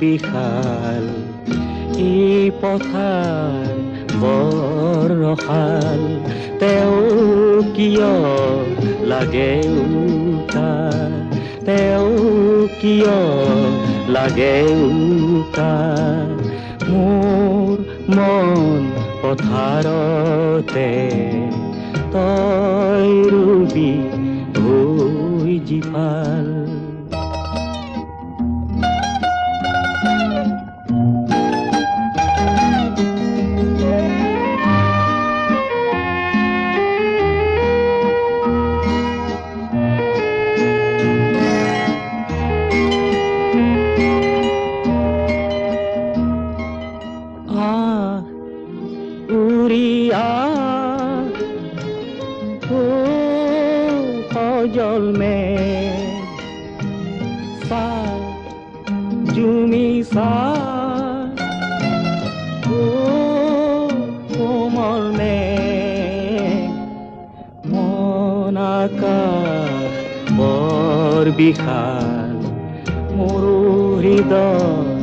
বিশাল এই পথাৰ ৰসাল তেওঁ কিয় লাগে উকা তেওঁ কিয় লাগে উকা মোৰ মন পথাৰতে তই ৰুবি জীপাল সজল মে সা জুমি সা ও কোমল মে মন আকাশ বৰ বিশাল মোৰো হৃদয়।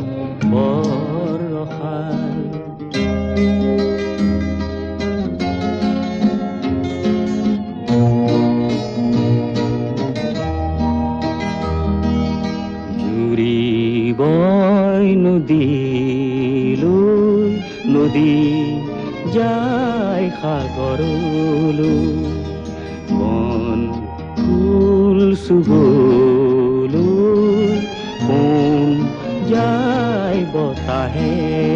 জুৰিবই নদীলৈ নদী যায় সাগৰলৈ। বন ফুল চুবলৈ কোন যায় বতাহে।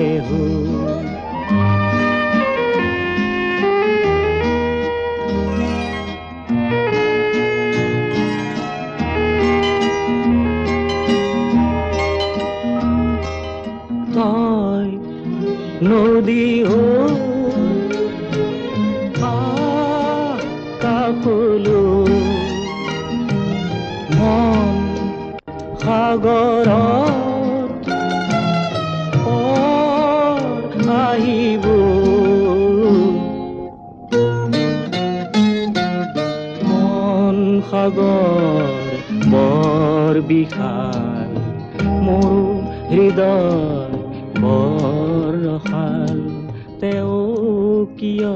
নদী হৈ কাষলো মন পৰ আহিব মন সাগৰ বৰ বিশাল মোৰ হৃদয় বৰ जो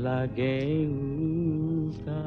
लगे उनका